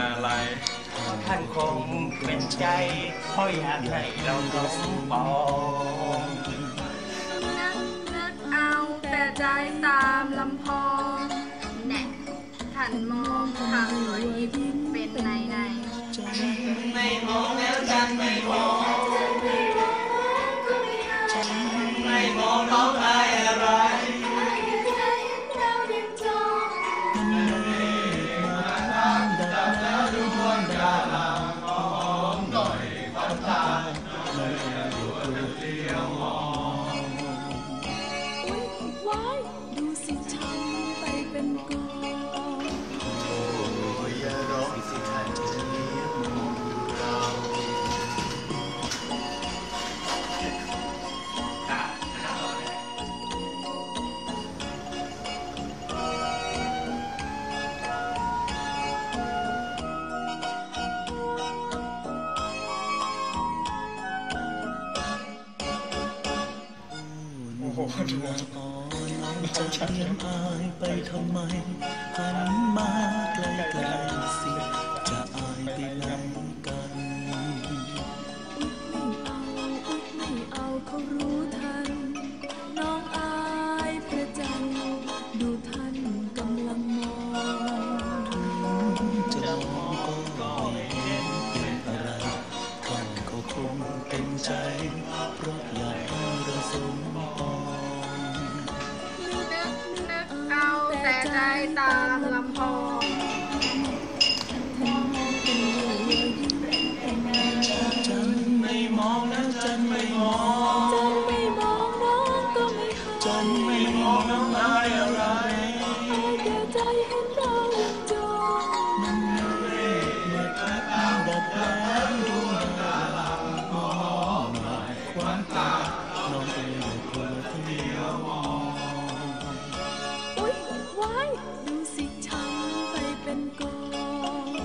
อะไร ท่านคงเป็นใจเพราะอยากให้เราสมปองนึกนึกเอาแต่ใจตามลำพองแน่ท่านมองทางหน่อยยิ้มเป็นในในไม่มองแล้วจั โอ้โหดูน้องจะเลี้ยงอายไปทำไมหันมาไกลๆสิจะ ต่ใจตามลำพองจันไม่มองแล้วจันไม่มองจันไม่มองน้องก็ไม่หาจันไม่มองน้องอายอะไรแก่ใจเห็นเราจอมันเมื่อทักดัดแผนด ดูสิฉันไปเป็นกอง